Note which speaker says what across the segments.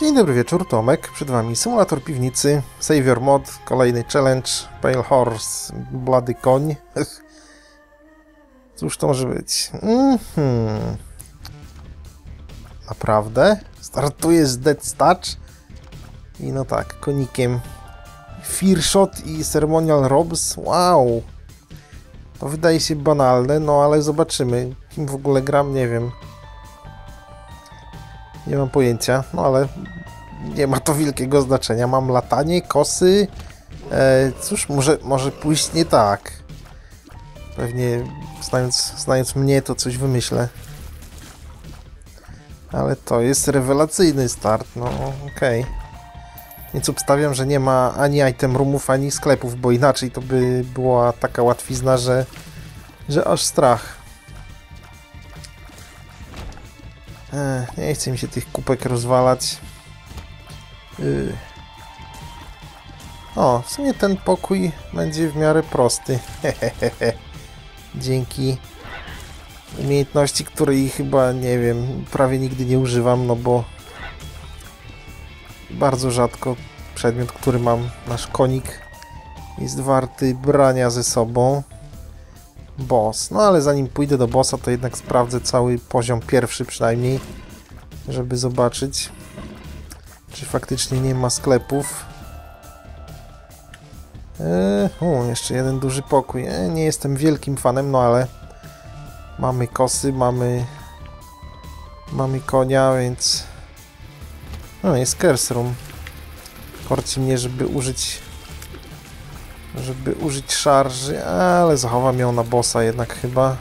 Speaker 1: Dzień dobry wieczór, Tomek. Przed Wami symulator piwnicy, Savior Mod, kolejny challenge, Pale Horse, Blady Koń. Cóż to może być? Mhm. Naprawdę? Startuję z Dead Stitch i no tak, konikiem Fear Shot i Ceremonial Robes. Wow! To wydaje się banalne, no ale zobaczymy. Kim w ogóle gram, nie wiem. Nie mam pojęcia, no ale nie ma to wielkiego znaczenia. Mam latanie, kosy. E, cóż, może, może pójść nie tak. Pewnie znając, znając mnie, to coś wymyślę. Ale to jest rewelacyjny start, no okej. Okay. Więc obstawiam, że nie ma ani item roomów, ani sklepów, bo inaczej to by była taka łatwizna, że, że aż strach. Nie chce mi się tych kupek rozwalać. Yy. O, w sumie ten pokój będzie w miarę prosty. Dzięki umiejętności, której chyba, nie wiem, prawie nigdy nie używam, no bo bardzo rzadko przedmiot, który mam, nasz konik, jest warty brania ze sobą. Boss. No ale zanim pójdę do bossa, to jednak sprawdzę cały poziom pierwszy przynajmniej, żeby zobaczyć, czy faktycznie nie ma sklepów. Eee, jeszcze jeden duży pokój. Eee, nie jestem wielkim fanem, no ale mamy kosy, mamy mamy konia, więc no jest curse room. Korci mnie, żeby użyć żeby użyć szarży, ale zachowam ją na bossa jednak chyba.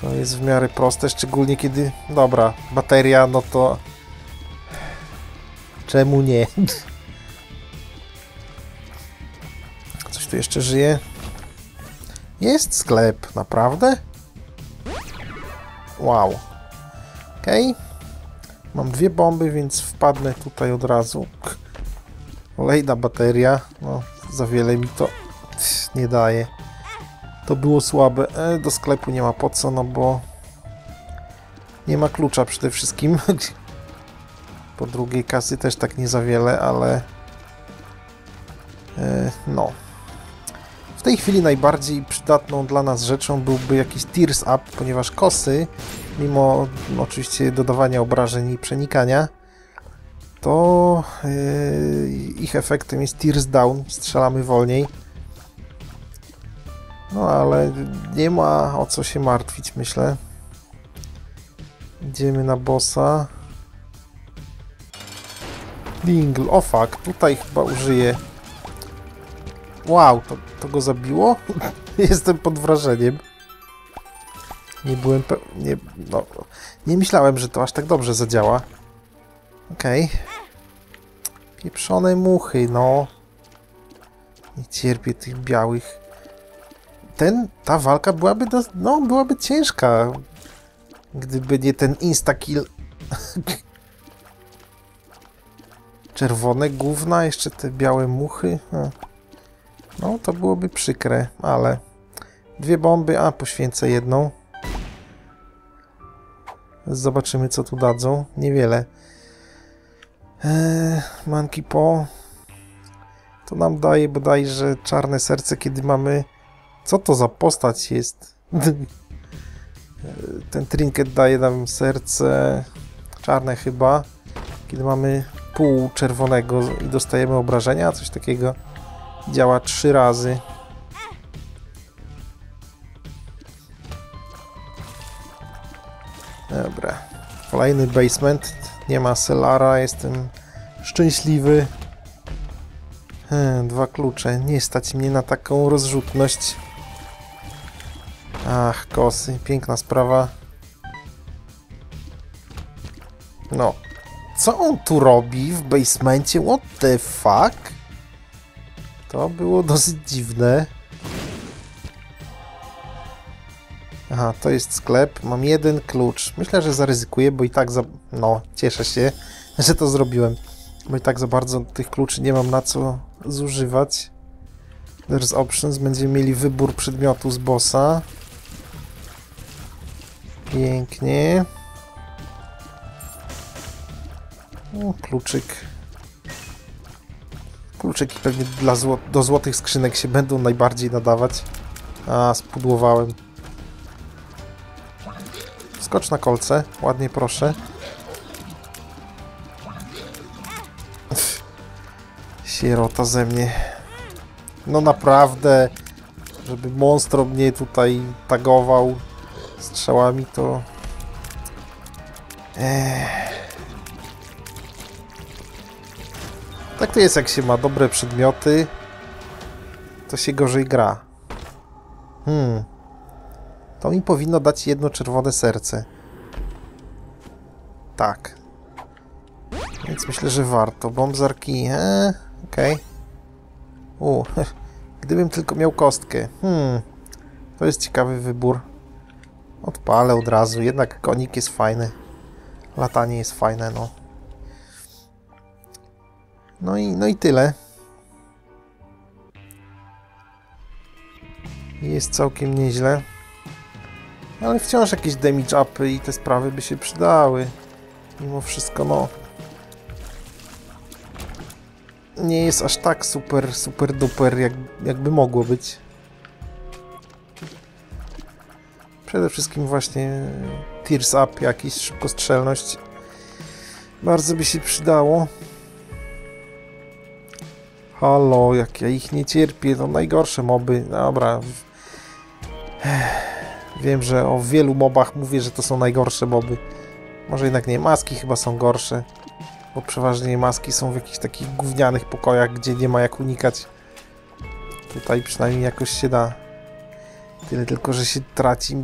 Speaker 1: To jest w miarę proste, szczególnie kiedy... Dobra, bateria, no to... Czemu nie? Coś tu jeszcze żyje? Jest sklep, naprawdę? Wow. Okej. Okay. Mam dwie bomby, więc wpadnę tutaj od razu. Kolejna bateria. No, za wiele mi to nie daje. To było słabe. E, do sklepu nie ma po co, no bo nie ma klucza przede wszystkim. po drugiej kasy też tak nie za wiele, ale e, no. W tej chwili najbardziej przydatną dla nas rzeczą byłby jakiś Tears Up, ponieważ kosy, mimo oczywiście dodawania obrażeń i przenikania, to yy, ich efektem jest Tears Down, strzelamy wolniej. No ale nie ma o co się martwić, myślę. Idziemy na bossa. Dingle, o fuck, tutaj chyba użyję... Wow, to, to go zabiło? Jestem pod wrażeniem. Nie byłem pe... Nie, no, nie myślałem, że to aż tak dobrze zadziała. Okej. Okay. Pieprzone muchy, no. Nie cierpię tych białych. Ten, ta walka byłaby, do, no, byłaby ciężka. Gdyby nie ten insta-kill. Czerwone gówna, jeszcze te białe muchy. No, to byłoby przykre, ale... Dwie bomby, a poświęcę jedną. Zobaczymy, co tu dadzą. Niewiele. Eee, Monkey Po. To nam daje bodajże czarne serce, kiedy mamy... Co to za postać jest? Ten trinket daje nam serce czarne chyba. Kiedy mamy pół czerwonego i dostajemy obrażenia, coś takiego działa trzy razy. Dobra. Kolejny basement. Nie ma Selara, jestem szczęśliwy. dwa klucze. Nie stać mnie na taką rozrzutność. Ach, kosy. Piękna sprawa. No. Co on tu robi w basemencie? What the fuck? To było dosyć dziwne. Aha, to jest sklep. Mam jeden klucz. Myślę, że zaryzykuję, bo i tak za... No, cieszę się, że to zrobiłem. Bo i tak za bardzo tych kluczy nie mam na co zużywać. There's options. Będziemy mieli wybór przedmiotu z bossa. Pięknie. O, kluczyk. Kluczyki pewnie dla zło do złotych skrzynek się będą najbardziej nadawać. A, spudłowałem. Skocz na kolce. Ładnie proszę. Sierota ze mnie. No naprawdę, żeby monstro mnie tutaj tagował strzałami, to... Ech. Tak to jest, jak się ma dobre przedmioty, to się gorzej gra. Hmm. To mi powinno dać jedno czerwone serce. Tak. Więc myślę, że warto. Bombzarki, eee, okej. Okay. U, gdybym tylko miał kostkę. Hmm, to jest ciekawy wybór. Odpalę od razu, jednak konik jest fajny. Latanie jest fajne, no. No i, no i tyle. Jest całkiem nieźle. Ale wciąż jakieś damage upy i te sprawy by się przydały. Mimo wszystko, no. Nie jest aż tak super, super duper, jak, jakby mogło być. Przede wszystkim właśnie Tears Up, jakiś szybkostrzelność. Bardzo by się przydało. Halo, jak ja ich nie cierpię, to najgorsze moby. Dobra. Wiem, że o wielu mobach mówię, że to są najgorsze moby. Może jednak nie, maski chyba są gorsze. Bo przeważnie maski są w jakichś takich gównianych pokojach, gdzie nie ma jak unikać. Tutaj przynajmniej jakoś się da. Tyle tylko, że się traci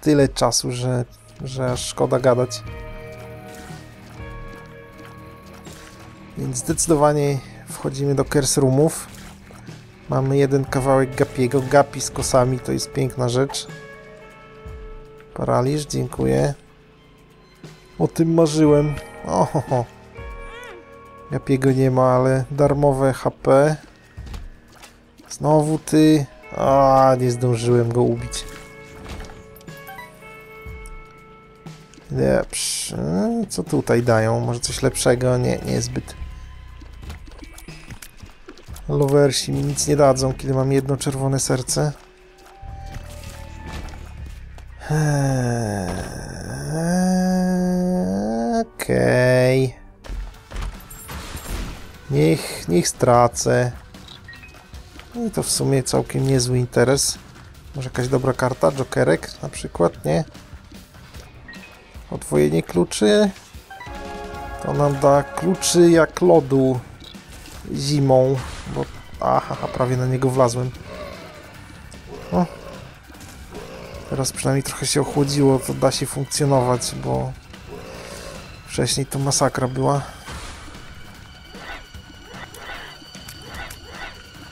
Speaker 1: tyle czasu, że, że szkoda gadać. Więc zdecydowanie wchodzimy do Curse Roomów. Mamy jeden kawałek Gapiego. Gapi z kosami to jest piękna rzecz. Paraliż, dziękuję. O tym marzyłem. Oho. Gapiego nie ma, ale darmowe HP. Znowu ty. A, nie zdążyłem go ubić. Nie, psz, co tutaj dają? Może coś lepszego? Nie, niezbyt. Lowersi mi nic nie dadzą, kiedy mam jedno czerwone serce. Eee, okej. Okay. Niech, niech stracę. No i to w sumie całkiem niezły interes. Może jakaś dobra karta? Jokerek na przykład, nie? Odwojenie kluczy. To nam da kluczy jak lodu zimą, bo... Aha, prawie na niego wlazłem. Teraz przynajmniej trochę się ochłodziło, to da się funkcjonować, bo... Wcześniej to masakra była.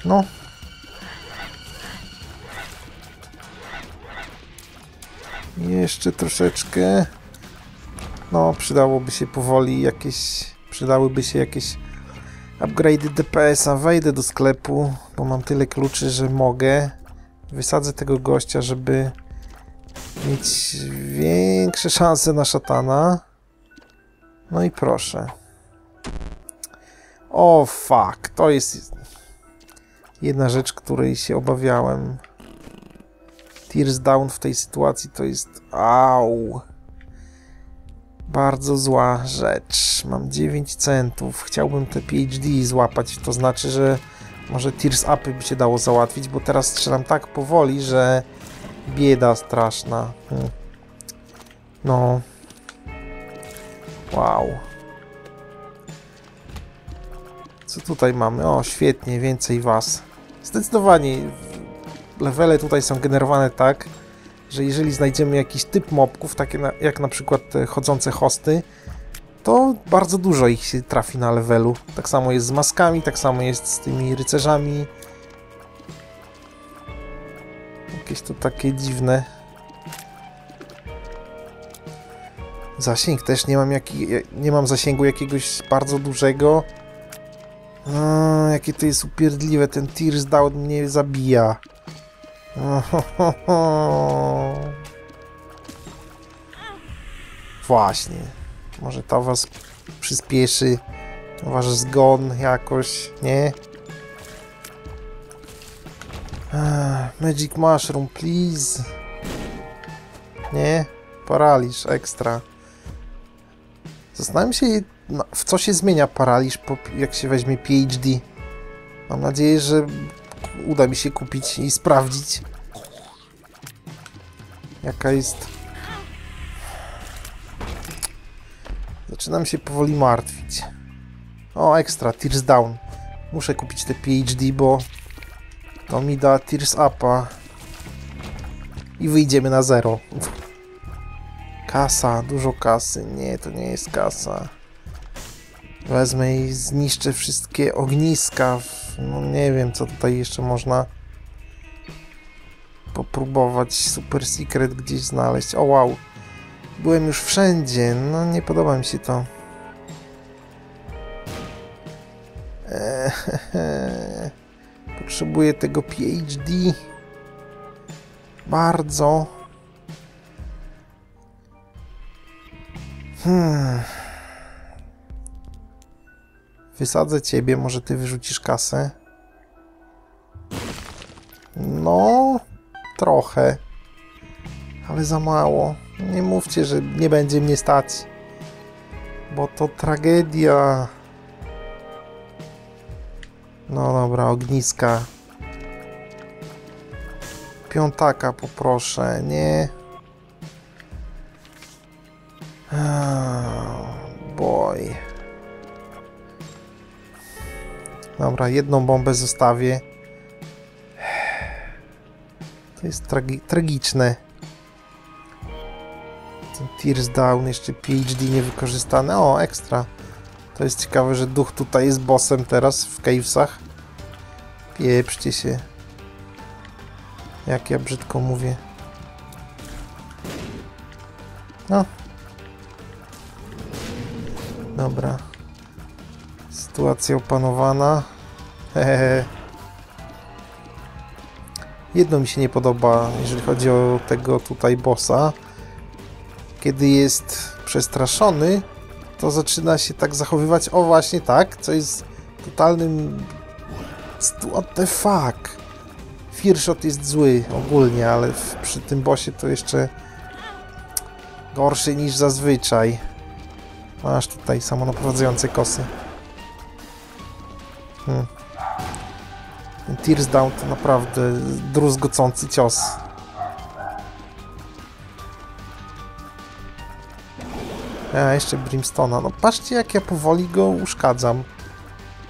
Speaker 1: No. Jeszcze troszeczkę. No, przydałoby się powoli jakieś... Przydałyby się jakieś upgrade DPS-a. Wejdę do sklepu, bo mam tyle kluczy, że mogę. Wysadzę tego gościa, żeby mieć większe szanse na szatana. No i proszę. O, fuck. To jest jedna rzecz, której się obawiałem. Tears down w tej sytuacji to jest... Au! Bardzo zła rzecz. Mam 9 centów. Chciałbym te PhD złapać. To znaczy, że może Tears Upy by się dało załatwić, bo teraz strzelam tak powoli, że bieda straszna. Hmm. No. Wow. Co tutaj mamy? O, świetnie, więcej was. Zdecydowanie levele tutaj są generowane tak, że jeżeli znajdziemy jakiś typ mobków, takie na, jak na przykład chodzące hosty, to bardzo dużo ich się trafi na levelu. Tak samo jest z maskami, tak samo jest z tymi rycerzami. Jakieś to takie dziwne. Zasięg też nie mam, jaki, nie mam zasięgu jakiegoś bardzo dużego. O, jakie to jest upierdliwe, ten Tears Down mnie zabija. Właśnie. Może to was przyspieszy wasz zgon jakoś, nie? Magic Mushroom, please. Nie? Paraliż, ekstra. Zastanawiam się, no, w co się zmienia paraliż, jak się weźmie PhD. Mam nadzieję, że uda mi się kupić i sprawdzić, jaka jest... Zaczynam się powoli martwić. O, ekstra, Tears Down. Muszę kupić te PhD, bo to mi da Tears Upa. I wyjdziemy na zero. Kasa, dużo kasy. Nie, to nie jest kasa. Wezmę i zniszczę wszystkie ogniska. No nie wiem, co tutaj jeszcze można popróbować Super Secret gdzieś znaleźć. O wow. Byłem już wszędzie. No nie podoba mi się to. Eee, potrzebuję tego PhD. Bardzo. Hmm. Wysadzę ciebie, może ty wyrzucisz kasę. No, trochę. Ale za mało. Nie mówcie, że nie będzie mnie stać. Bo to tragedia. No dobra, ogniska. Piątaka poproszę, nie? Boy. Dobra, jedną bombę zostawię. To jest tragi tragiczne. Ten Tears Down, jeszcze PhD niewykorzystane. O, ekstra. To jest ciekawe, że duch tutaj jest bossem teraz w cavesach. Pieprzcie się. Jak ja brzydko mówię. No. Dobra. Sytuacja opanowana. Hehehe. Jedno mi się nie podoba, jeżeli chodzi o tego tutaj bossa. Kiedy jest przestraszony, to zaczyna się tak zachowywać, o właśnie tak, co jest totalnym... What the fuck? Fearshot jest zły ogólnie, ale w, przy tym bossie to jeszcze gorszy niż zazwyczaj. Masz tutaj samonaprowadzające kosy. Hmm. Ten Tears Down to naprawdę druzgocący cios. A, jeszcze Brimstona. No patrzcie, jak ja powoli go uszkadzam.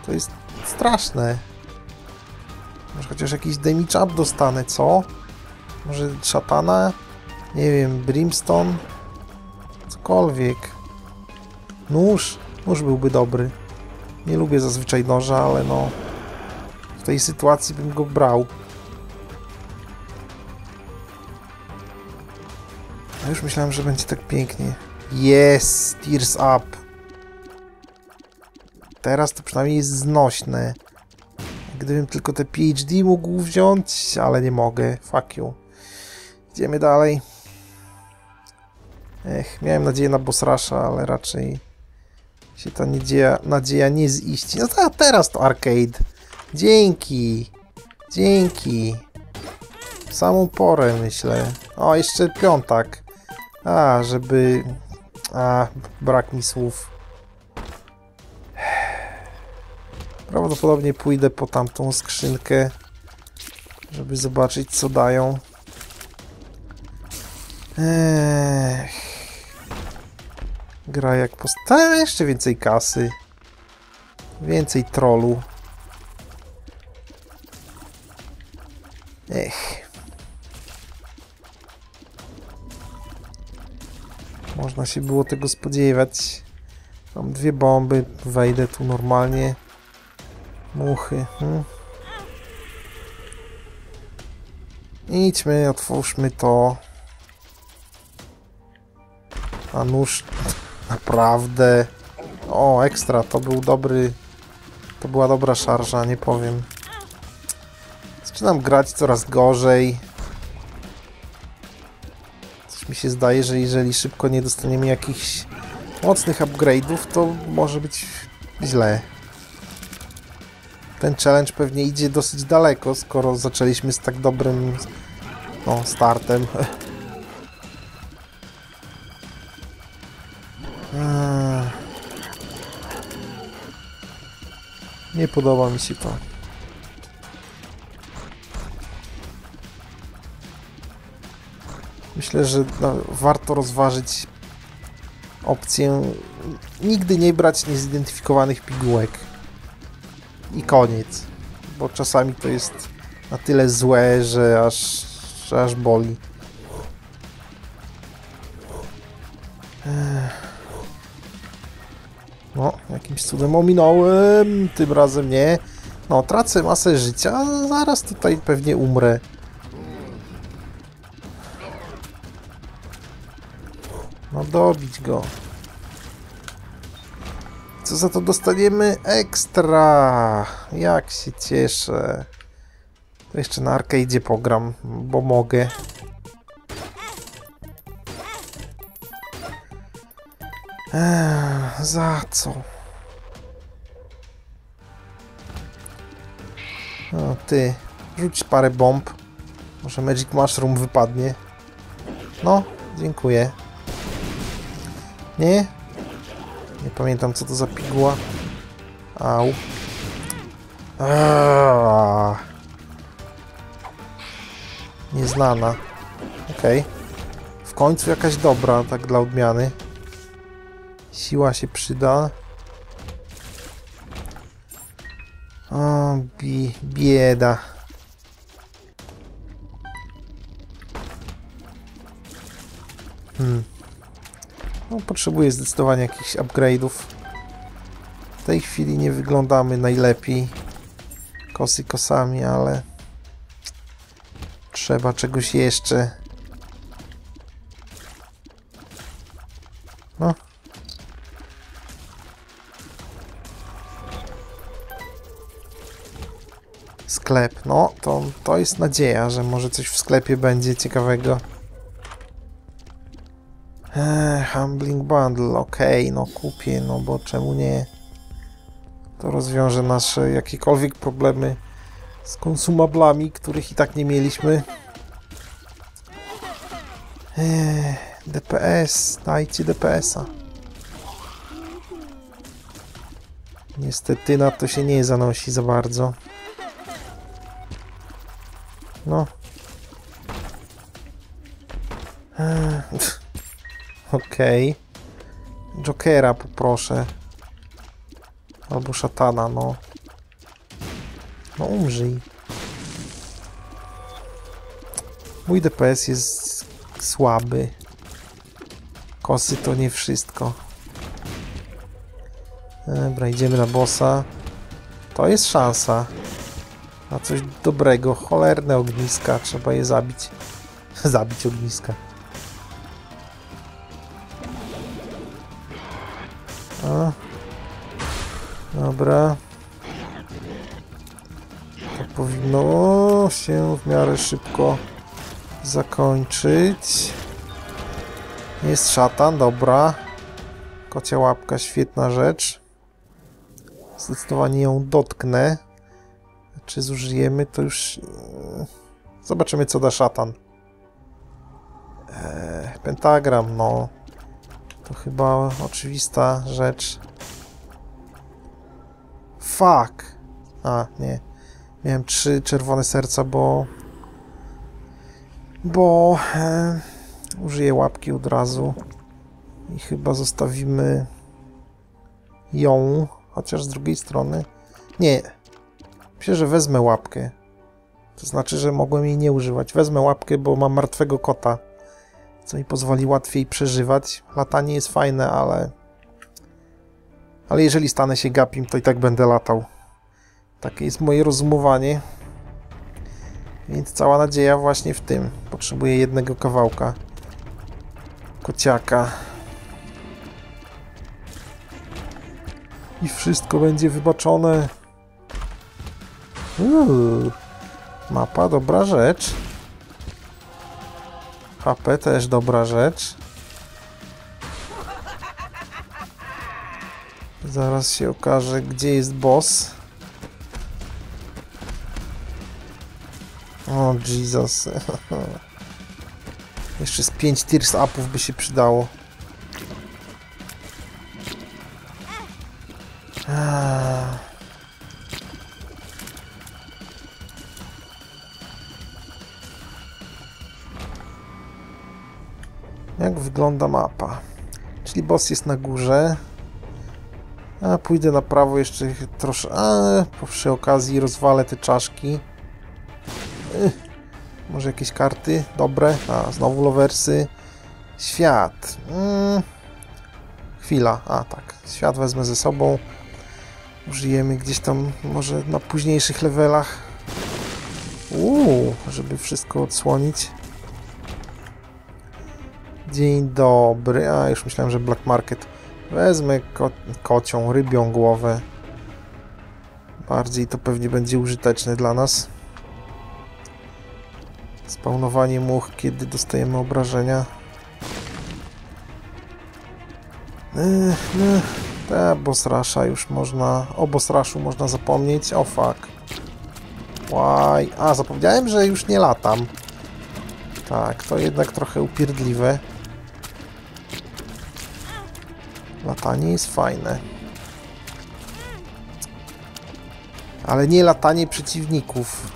Speaker 1: To jest straszne. Może chociaż jakiś damage up dostanę, co? Może szatana? Nie wiem, Brimstone? Cokolwiek. Nóż? Nóż byłby dobry. Nie lubię zazwyczaj noża, ale no... W tej sytuacji bym go brał. A już myślałem, że będzie tak pięknie. Yes! Tears up! Teraz to przynajmniej jest znośne. Gdybym tylko te PhD mógł wziąć, ale nie mogę. Fuck you. Idziemy dalej. Ech, miałem nadzieję na boss rusha, ale raczej się ta nadzieja, nadzieja nie ziści. No to teraz to arcade. Dzięki. Dzięki. W samą porę, myślę. O, jeszcze piątak. A, żeby... A, brak mi słów. Prawdopodobnie pójdę po tamtą skrzynkę, żeby zobaczyć, co dają. Ech. Gra jak post... jeszcze więcej kasy. Więcej trollu. Ech. Można się było tego spodziewać. Mam dwie bomby, wejdę tu normalnie. Muchy. Hmm. Idźmy, otwórzmy to. A nóż naprawdę... O, ekstra, to był dobry... To była dobra szarża, nie powiem. Zaczynam grać coraz gorzej. Mi się zdaje, że jeżeli szybko nie dostaniemy jakichś mocnych upgrade'ów, to może być źle. Ten challenge pewnie idzie dosyć daleko, skoro zaczęliśmy z tak dobrym no, startem. Eee. Nie podoba mi się to. Myślę, że no, warto rozważyć opcję nigdy nie brać niezidentyfikowanych pigułek. I koniec. Bo czasami to jest na tyle złe, że aż, że aż boli. No, jakimś cudem ominąłem, tym razem nie. No, tracę masę życia, zaraz tutaj pewnie umrę. Dobić go. Co za to dostaniemy? Ekstra! Jak się cieszę. To jeszcze na arcade pogram, bo mogę. Eee, za co? O, ty. Rzuć parę bomb. Może Magic Mushroom wypadnie. No, dziękuję. Nie? Nie pamiętam, co to za piguła. Au. Aaaa. Nieznana. Okej. Okay. W końcu jakaś dobra, tak dla odmiany. Siła się przyda. O, bi bieda. Hmm. Potrzebuję zdecydowanie jakichś upgrade'ów. W tej chwili nie wyglądamy najlepiej. Kosy kosami, ale trzeba czegoś jeszcze. No. Sklep. No, to, to jest nadzieja, że może coś w sklepie będzie ciekawego. Humbling Bundle, okej, okay, no kupię, no bo czemu nie? To rozwiąże nasze jakiekolwiek problemy z konsumablami, których i tak nie mieliśmy. Eee, DPS, dajcie DPS-a. Niestety na to się nie zanosi za bardzo. No. Okej. Okay. Jokera poproszę. Albo szatana, no. No umrzyj. Mój DPS jest słaby. Kosy to nie wszystko. Dobra, idziemy na bossa. To jest szansa. Na coś dobrego. Cholerne ogniska. Trzeba je zabić. zabić ogniska. Dobra. To powinno się w miarę szybko zakończyć. Jest szatan, dobra. Kocia łapka, świetna rzecz. Zdecydowanie ją dotknę. Czy zużyjemy, to już... Zobaczymy, co da szatan. Eee, pentagram, no. To chyba oczywista rzecz. Fuck! A, nie. Miałem trzy czerwone serca, bo... Bo... E, użyję łapki od razu. I chyba zostawimy ją, chociaż z drugiej strony... Nie. Myślę, że wezmę łapkę. To znaczy, że mogłem jej nie używać. Wezmę łapkę, bo mam martwego kota co mi pozwoli łatwiej przeżywać. Latanie jest fajne, ale... Ale jeżeli stanę się gapim, to i tak będę latał. Takie jest moje rozumowanie. Więc cała nadzieja właśnie w tym. Potrzebuję jednego kawałka. Kociaka. I wszystko będzie wybaczone. Uuu. Mapa, dobra rzecz. HP też dobra rzecz. Zaraz się okaże, gdzie jest boss. O, Jesus. Jeszcze z 5 tears upów by się przydało. Jak wygląda mapa? Czyli boss jest na górze. A pójdę na prawo jeszcze troszkę. A przy okazji rozwalę te czaszki. Ech. Może jakieś karty dobre? A znowu lowersy. Świat. Mm. Chwila. A tak. Świat wezmę ze sobą. Użyjemy gdzieś tam może na późniejszych levelach. Uuu, żeby wszystko odsłonić. Dzień dobry. A, już myślałem, że Black Market. Wezmę ko kocią, rybią głowę. Bardziej to pewnie będzie użyteczne dla nas. Spawnowanie much, kiedy dostajemy obrażenia. Ech, no, te boss rusha już można... O boss rushu można zapomnieć. O fuck. Why? A, zapomniałem, że już nie latam. Tak, to jednak trochę upierdliwe. Latanie jest fajne. Ale nie latanie przeciwników.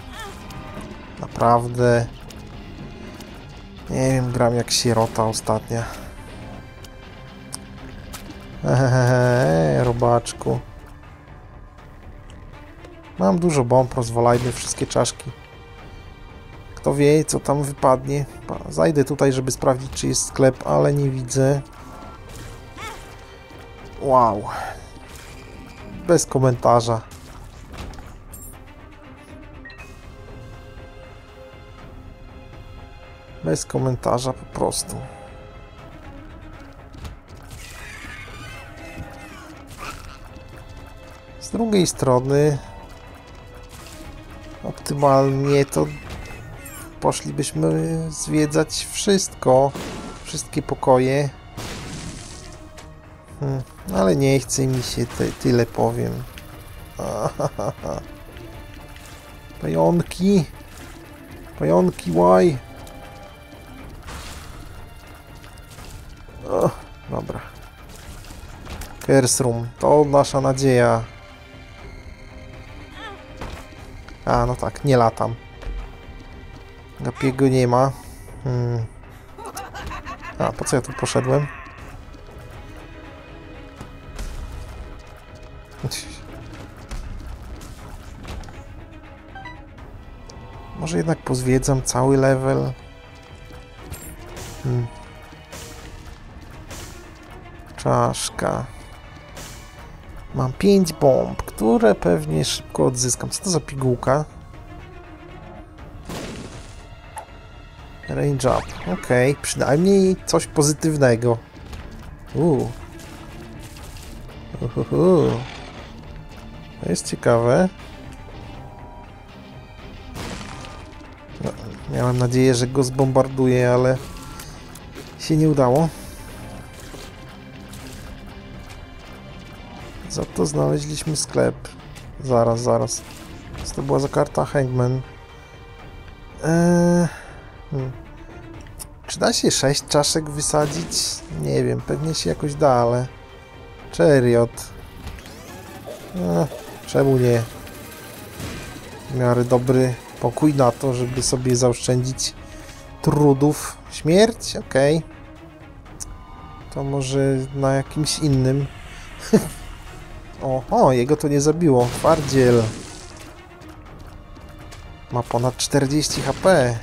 Speaker 1: Naprawdę. Nie wiem, gram jak sierota ostatnia. Eee, robaczku. Mam dużo bomb, rozwalajmy wszystkie czaszki. Kto wie, co tam wypadnie. Zajdę tutaj, żeby sprawdzić, czy jest sklep, ale nie widzę. Wow. Bez komentarza. Bez komentarza po prostu. Z drugiej strony optymalnie to poszlibyśmy zwiedzać wszystko, wszystkie pokoje. Hmm, ale nie chce mi się, te, tyle powiem. Pająki. Pająki, why? O, dobra. Kersrum, to nasza nadzieja. A, no tak, nie latam. Gapiego nie ma. Hmm. A, po co ja tu poszedłem? Pozwiedzam cały level. Hmm. Czaszka. Mam 5 bomb, które pewnie szybko odzyskam. Co to za pigułka? Range up. Okay. przynajmniej coś pozytywnego. Uuu. Uhuhu. To jest ciekawe. Miałem nadzieję, że go zbombarduję, ale się nie udało. Za to znaleźliśmy sklep. Zaraz, zaraz. Co to była za karta? Hangman. Eee, hmm. Czy da się 6 czaszek wysadzić? Nie wiem, pewnie się jakoś da, ale... Chariot. Eee, czemu nie? W miarę dobry pokój na to, żeby sobie zaoszczędzić trudów. Śmierć? Okej. Okay. To może na jakimś innym. O, jego to nie zabiło. Twardziel. Ma ponad 40 HP.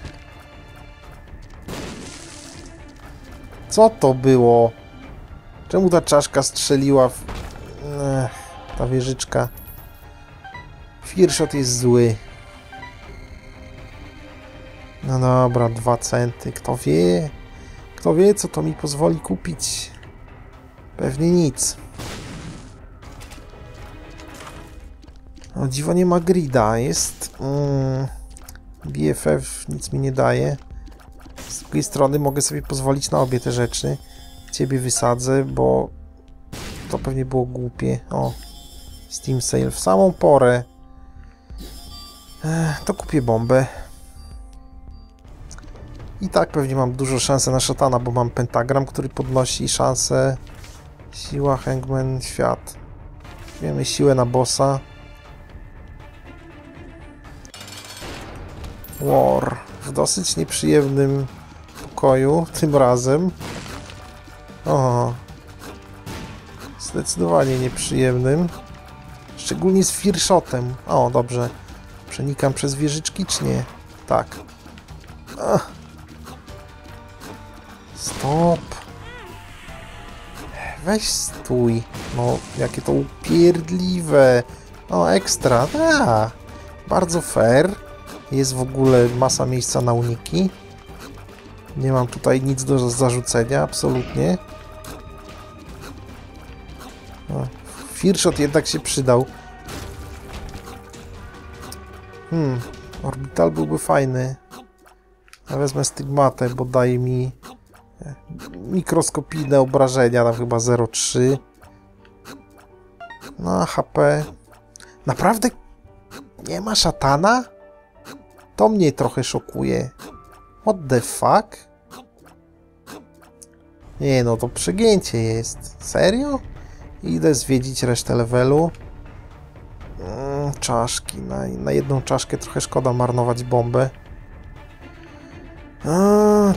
Speaker 1: Co to było? Czemu ta czaszka strzeliła w... Ech, ta wieżyczka. Firshot jest zły. No dobra, dwa centy. Kto wie? Kto wie, co to mi pozwoli kupić? Pewnie nic. O dziwo nie ma grida, jest mm, BFF, nic mi nie daje. Z drugiej strony mogę sobie pozwolić na obie te rzeczy. Ciebie wysadzę, bo to pewnie było głupie. O, Steam Sale w samą porę. Ech, to kupię bombę. I tak pewnie mam dużo szansę na szatana, bo mam pentagram, który podnosi szansę. Siła, hangman, świat. Wiemy siłę na bossa. War. W dosyć nieprzyjemnym pokoju, tym razem. O. Zdecydowanie nieprzyjemnym. Szczególnie z Fearshotem. O, dobrze. Przenikam przez wieżyczki, czy nie? Tak. Ach. Stop. Weź stój. No, jakie to upierdliwe. O, ekstra. A, bardzo fair. Jest w ogóle masa miejsca na uniki. Nie mam tutaj nic do zarzucenia, absolutnie. O, Fearshot jednak się przydał. Hmm, orbital byłby fajny. Wezmę stygmatę, bo daje mi mikroskopijne obrażenia, tam chyba 0,3. No, HP. Naprawdę nie ma szatana? To mnie trochę szokuje. What the fuck? Nie no, to przegięcie jest. Serio? Idę zwiedzić resztę levelu. Mm, czaszki. Na, na jedną czaszkę trochę szkoda marnować bombę.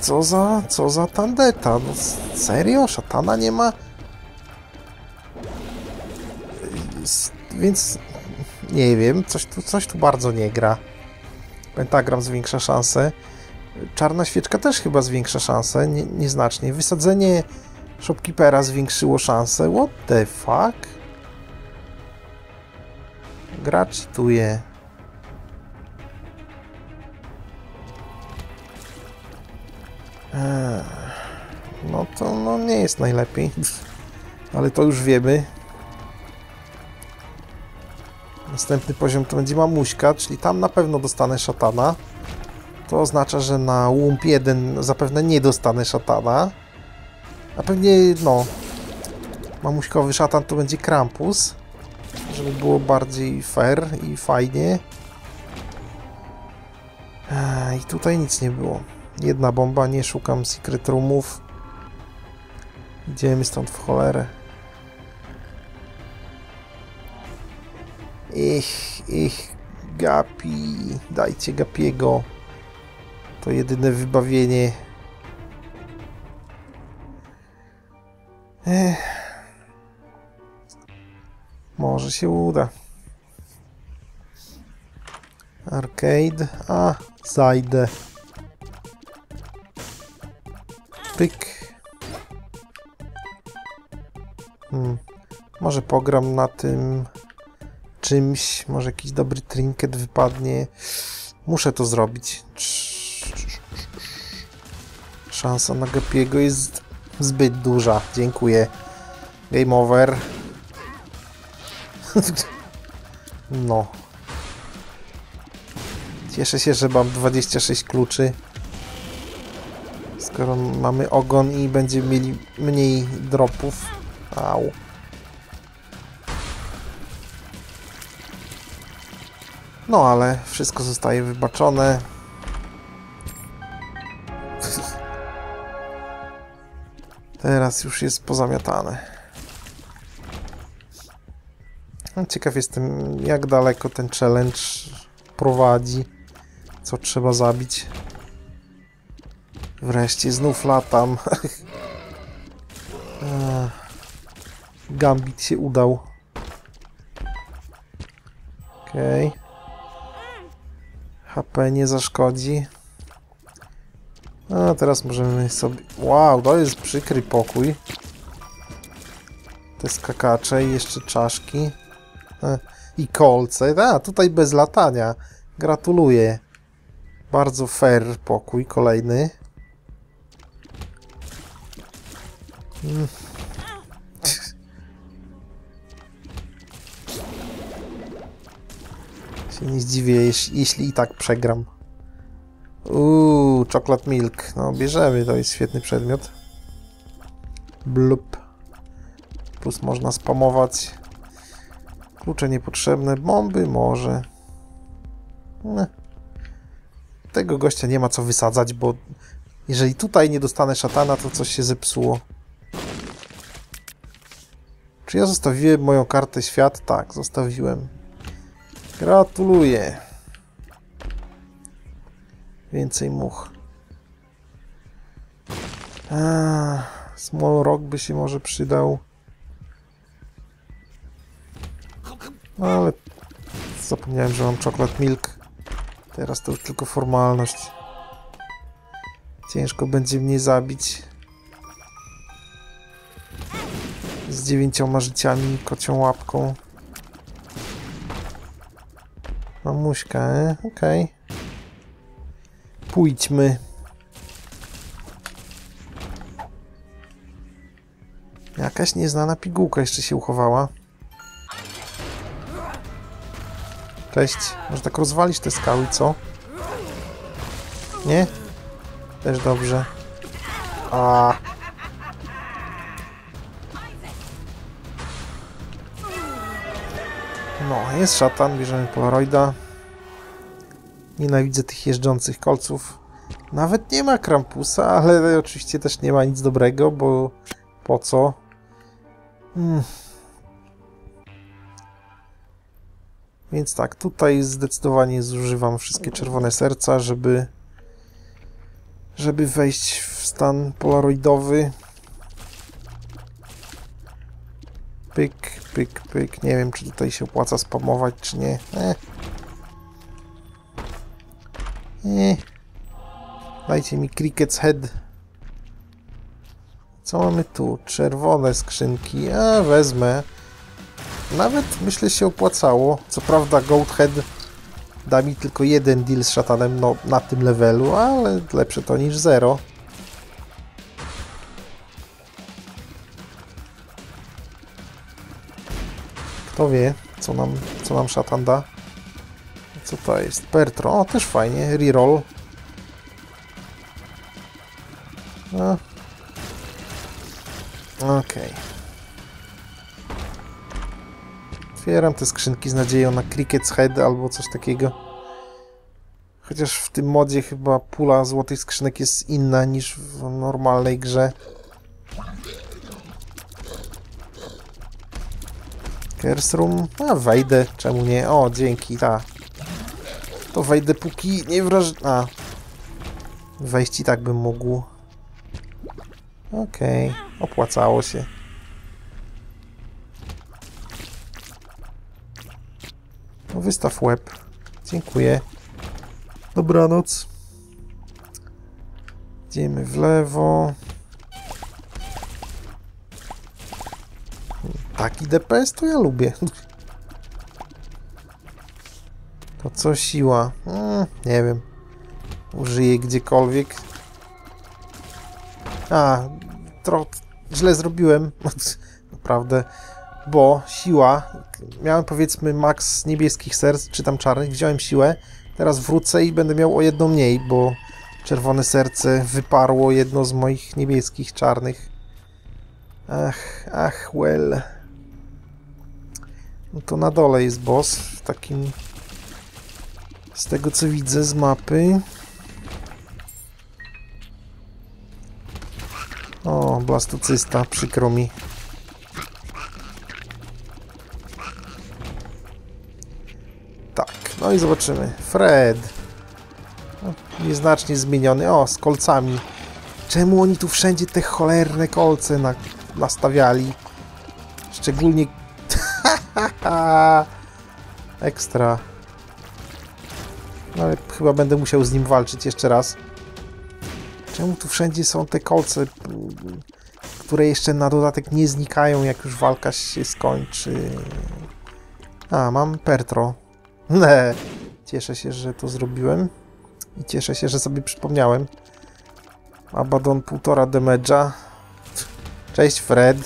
Speaker 1: Co za, co za tandeta? No, serio? Szatana nie ma? Więc nie wiem, coś tu, coś tu bardzo nie gra. Pentagram zwiększa szanse. Czarna świeczka też chyba zwiększa szanse, nie, nieznacznie. Wysadzenie shopkeepera zwiększyło szanse. What the fuck? Gra czytuje. No to no, nie jest najlepiej. Ale to już wiemy. Następny poziom to będzie mamuśka, czyli tam na pewno dostanę szatana. To oznacza, że na łump 1 zapewne nie dostanę szatana. A pewnie, no, mamuśkowy szatan to będzie Krampus. Żeby było bardziej fair i fajnie. I tutaj nic nie było. Jedna bomba, nie szukam secret roomów. Idziemy stąd w cholerę. Ich, ich, Gapi, dajcie Gapiego. To jedyne wybawienie. Ech. Może się uda. Arcade. A, zajdę. Pyk. Hmm. Może pogram na tym czymś. Może jakiś dobry trinket wypadnie. Muszę to zrobić. Szansa na Gapiego jest zbyt duża. Dziękuję. Game over. no. Cieszę się, że mam 26 kluczy. Skoro mamy ogon i będziemy mieli mniej dropów. Au. No ale wszystko zostaje wybaczone. Teraz już jest pozamiatane. Ciekaw jestem, jak daleko ten challenge prowadzi. Co trzeba zabić. Wreszcie znów latam. Gambit się udał. Okej. Okay. HP nie zaszkodzi. A teraz możemy sobie... Wow, to jest przykry pokój. Te skakacze i jeszcze czaszki. E, I kolce. A, tutaj bez latania. Gratuluję. Bardzo fair pokój, kolejny. Się nie zdziwię, jeśli i tak przegram. Uuu, chocolate milk. No, bierzemy, to jest świetny przedmiot. Blup. plus można spamować. Klucze niepotrzebne, bomby może. Ne. Tego gościa nie ma co wysadzać, bo jeżeli tutaj nie dostanę szatana, to coś się zepsuło. Czy ja zostawiłem moją kartę świat? Tak, zostawiłem. Gratuluję. Więcej much. Eee, small rock by się może przydał. No ale zapomniałem, że mam chocolate milk. Teraz to już tylko formalność. Ciężko będzie mnie zabić. Z dziewięcioma życiami, kocią łapką. Mamuśka, e? Okej. Okay. Pójdźmy. Jakaś nieznana pigułka jeszcze się uchowała. Cześć. Może tak rozwalić te skały, co? Nie? Też dobrze. A. No, jest szatan, bierzemy Polaroida. Nienawidzę tych jeżdżących kolców. Nawet nie ma Krampusa, ale oczywiście też nie ma nic dobrego, bo po co? Hmm. Więc tak, tutaj zdecydowanie zużywam wszystkie czerwone serca, żeby żeby wejść w stan polaroidowy. Pyk, pyk, pyk. Nie wiem, czy tutaj się opłaca spamować, czy nie. Eh. Eh. Dajcie mi Cricket's Head. Co mamy tu? Czerwone skrzynki. A, wezmę. Nawet, myślę, się opłacało. Co prawda Goat Head da mi tylko jeden deal z szatanem no, na tym levelu, ale lepsze to niż zero. Kto wie, co nam, co nam szatan da. Co to jest? Pertro. O, też fajnie. Reroll. No. Okej. Okay. Otwieram te skrzynki z nadzieją na Cricket's Head albo coś takiego. Chociaż w tym modzie chyba pula złotych skrzynek jest inna niż w normalnej grze. Curse Room? A, wejdę. Czemu nie? O, dzięki, ta. To wejdę póki nie wraż... A. Wejść i tak bym mógł. Okej, okay. opłacało się. No wystaw łeb. Dziękuję. Dobranoc. Idziemy w lewo. Taki DPS to ja lubię. To co siła? Hmm, nie wiem. Użyję gdziekolwiek. A, trochę źle zrobiłem. Naprawdę. Bo siła. Miałem powiedzmy maks niebieskich serc, czy tam czarnych. Wziąłem siłę. Teraz wrócę i będę miał o jedno mniej, bo czerwone serce wyparło jedno z moich niebieskich, czarnych. Ach, ach, well. No to na dole jest boss w takim... Z tego co widzę z mapy. O, blastocysta, przykro mi. Tak, no i zobaczymy. Fred. No, nieznacznie zmieniony. O, z kolcami. Czemu oni tu wszędzie te cholerne kolce na, nastawiali? Szczególnie... Ekstra. No ale chyba będę musiał z nim walczyć jeszcze raz. Czemu tu wszędzie są te kolce, które jeszcze na dodatek nie znikają, jak już walka się skończy? A, mam Pertro. Ne. Cieszę się, że to zrobiłem. I cieszę się, że sobie przypomniałem. Abaddon półtora damage'a. Cześć Fred.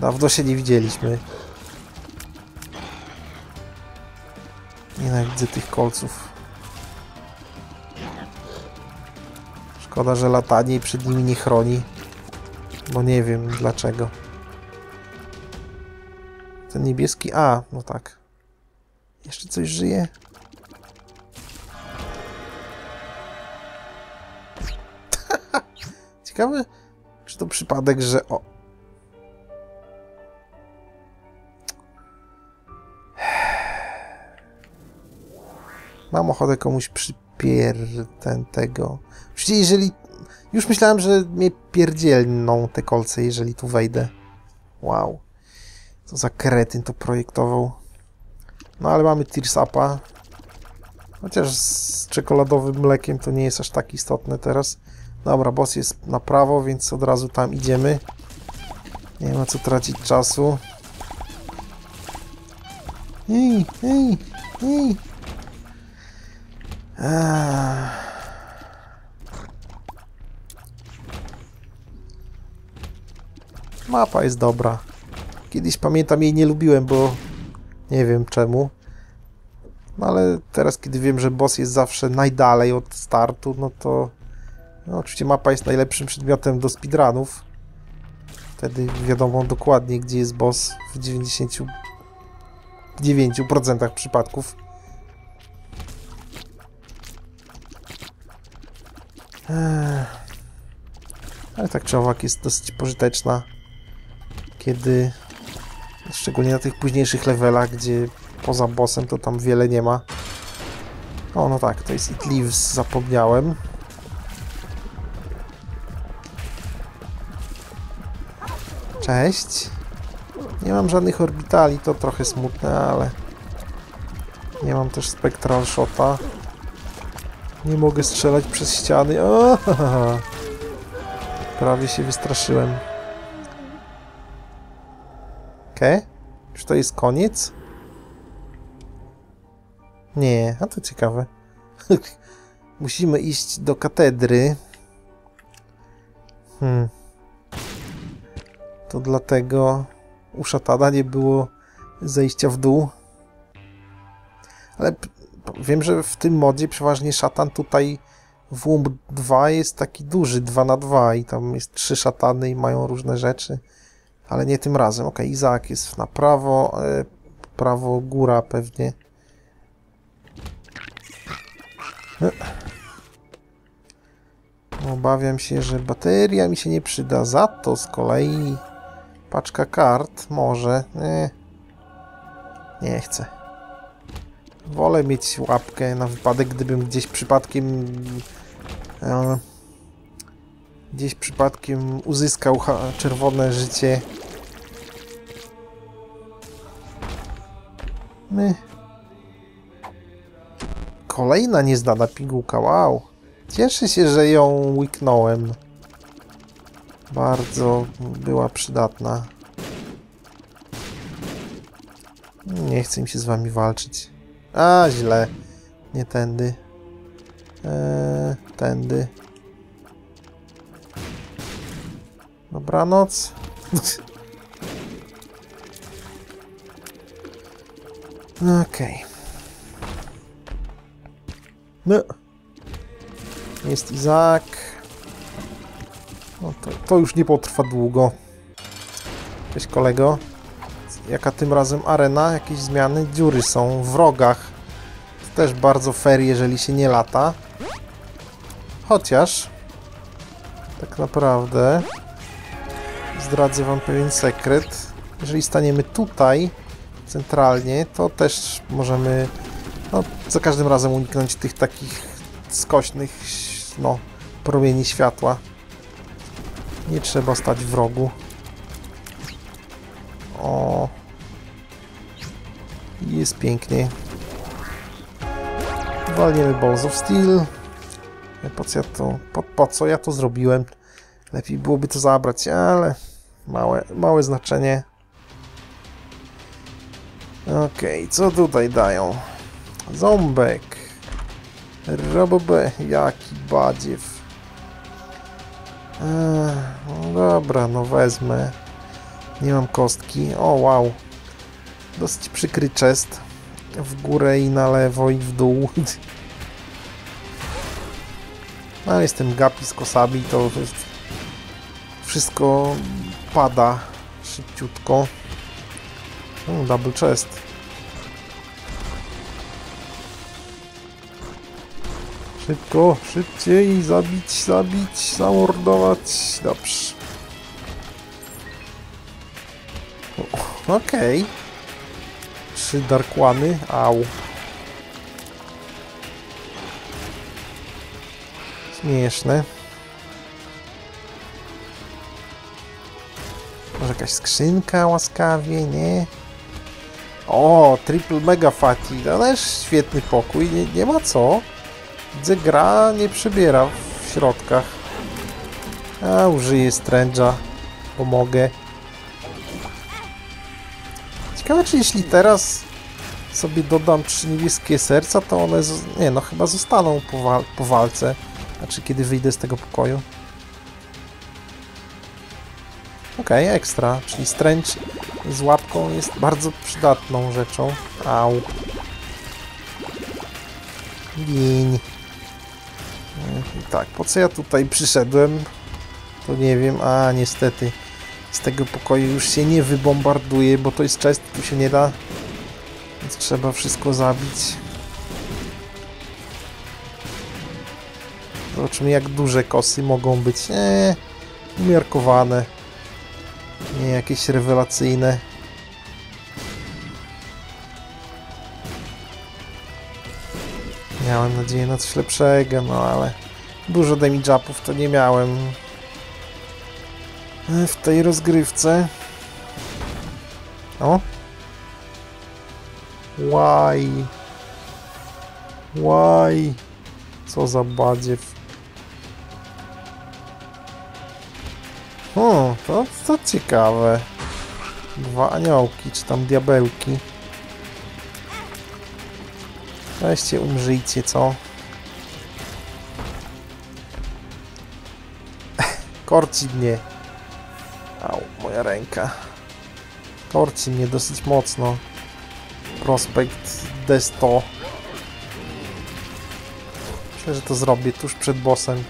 Speaker 1: Dawno się nie widzieliśmy. Nienawidzę tych kolców. Szkoda, że latanie przed nimi nie chroni. Bo nie wiem dlaczego. Ten niebieski... A, no tak. Jeszcze coś żyje? Ciekawe, czy to przypadek, że... O. Mam ochotę komuś przypier... ten tego... Przecież jeżeli... Już myślałem, że mnie pierdzielną te kolce, jeżeli tu wejdę. Wow. Co za kretyn to projektował. No ale mamy Tears Upa. Chociaż z czekoladowym mlekiem to nie jest aż tak istotne teraz. Dobra, boss jest na prawo, więc od razu tam idziemy. Nie ma co tracić czasu. Ej, ej, ej. Mapa jest dobra. Kiedyś pamiętam jej nie lubiłem, bo nie wiem czemu. No ale teraz, kiedy wiem, że boss jest zawsze najdalej od startu, no to no, oczywiście mapa jest najlepszym przedmiotem do speedrunów. Wtedy wiadomo dokładnie, gdzie jest boss w 99% przypadków. Ale tak czy owak jest dosyć pożyteczna, kiedy szczególnie na tych późniejszych levelach, gdzie poza bossem to tam wiele nie ma. O, no tak, to jest It Lives, zapomniałem. Cześć. Nie mam żadnych orbitali, to trochę smutne, ale... Nie mam też Spectral Shota. Nie mogę strzelać przez ściany. O, Prawie się wystraszyłem. Okej. Okay. Czy to jest koniec? Nie, a to ciekawe. Musimy iść do katedry. Hmm. To dlatego u szatana nie było zejścia w dół. Ale wiem, że w tym modzie przeważnie szatan tutaj w Womb 2 jest taki duży, 2 na 2 i tam jest trzy szatany i mają różne rzeczy. Ale nie tym razem. Ok, Izaak jest na prawo, e, prawo góra pewnie. E. Obawiam się, że bateria mi się nie przyda. Za to z kolei paczka kart może. Nie, nie chcę. Wolę mieć łapkę na wypadek, gdybym gdzieś przypadkiem e, gdzieś przypadkiem uzyskał czerwone życie. My. Kolejna nieznana pigułka, wow. Cieszę się, że ją łyknąłem. Bardzo była przydatna. Nie chcę mi się z wami walczyć. A, źle. Nie tędy. Eee, tędy. Dobranoc. Okej. Okay. No. Jest Izak. No to, to już nie potrwa długo. Cześć kolego. Jaka tym razem arena? Jakieś zmiany? Dziury są w rogach. To też bardzo fair, jeżeli się nie lata. Chociaż... Tak naprawdę... Zdradzę wam pewien sekret. Jeżeli staniemy tutaj, centralnie, to też możemy no, za każdym razem uniknąć tych takich skośnych no, promieni światła. Nie trzeba stać w rogu. O. Jest pięknie. Walniemy Balls of Steel. Po co, ja to, po, po co ja to zrobiłem? Lepiej byłoby to zabrać, ale małe, małe znaczenie. Okej, okay, co tutaj dają? Ząbek. Robobe, jaki badziew. Eee, no dobra, no wezmę. Nie mam kostki. O, wow. Dosyć przykry chest. W górę i na lewo i w dół. No, jestem gapi z kosami, to wszystko pada szybciutko. Mm, double chest. Szybko, szybciej, zabić, zabić, zamordować. Dobrze. Okej. Trzy Darkłany, au. Śmieszne. Może jakaś skrzynka łaskawie, nie? O, triple mega fatty, to też świetny pokój, nie, nie ma co. Widzę, gra nie przybiera w środkach. A, użyję Strange'a, pomogę. Ciekawe, czy jeśli teraz sobie dodam trzy niebieskie serca, to one, nie no, chyba zostaną po, wal po walce. Znaczy, kiedy wyjdę z tego pokoju. Okej, ekstra, czyli Strange z łapką jest bardzo przydatną rzeczą. Au. Gin. I tak, po co ja tutaj przyszedłem? To nie wiem, a niestety z tego pokoju już się nie wybombarduje, bo to jest chest, tu się nie da. Więc trzeba wszystko zabić. Zobaczymy jak duże kosy mogą być. Eee, umiarkowane. Nie jakieś rewelacyjne. Miałem nadzieję na coś lepszego, no ale dużo damage upów to nie miałem w tej rozgrywce. O! Why? Why? Co za badziew. O, to, to ciekawe. Dwa aniołki, czy tam diabełki. Weźcie, umrzyjcie, co? Korci mnie. Moja ręka. Korci mnie dosyć mocno. Prospekt D100. Myślę, że to zrobię tuż przed bossem.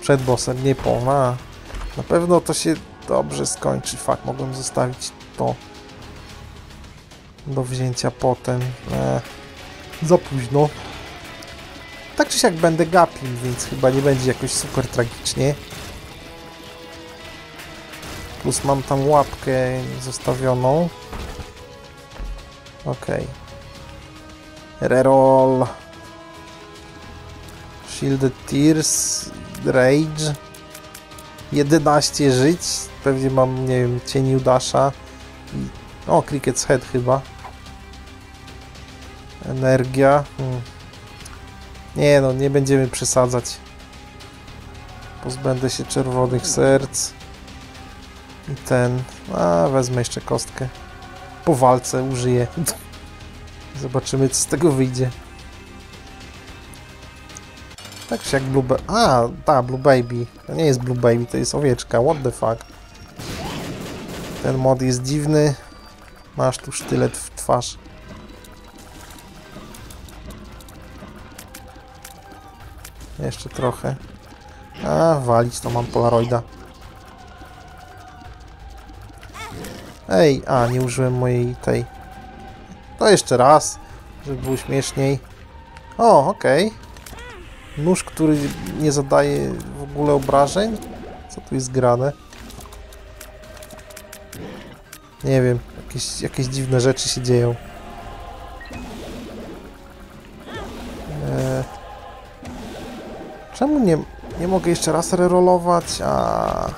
Speaker 1: Przed bossem, nie po. A, na pewno to się dobrze skończy. Fakt, mogłem zostawić to do wzięcia potem. E, za późno. Tak czy siak będę gapił, więc chyba nie będzie jakoś super tragicznie. Plus mam tam łapkę zostawioną. Okej. Reroll. Shielded Tears. Rage. 11 żyć. Pewnie mam, nie wiem, cień Judasza. O, Cricket's Head chyba. Energia. Hmm. Nie no, nie będziemy przesadzać. Pozbędę się czerwonych serc. I ten. A, wezmę jeszcze kostkę. Po walce użyję. Zobaczymy, co z tego wyjdzie. Tak czy jak Blue Baby. A, ta, Blue Baby. To nie jest Blue Baby, to jest owieczka. What the fuck. Ten mod jest dziwny. Masz tu sztylet w twarz. Jeszcze trochę. A, walić to mam Polaroida. Ej, a, nie użyłem mojej tej. To jeszcze raz, żeby było śmieszniej. O, okej. Nóż, który nie zadaje w ogóle obrażeń. Co tu jest grane? Nie wiem, jakieś, jakieś dziwne rzeczy się dzieją. Eee, czemu nie, nie mogę jeszcze raz rerolować? A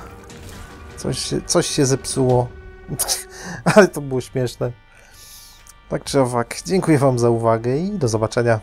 Speaker 1: coś coś się zepsuło. Ale to było śmieszne. Tak czy owak, dziękuję Wam za uwagę i do zobaczenia.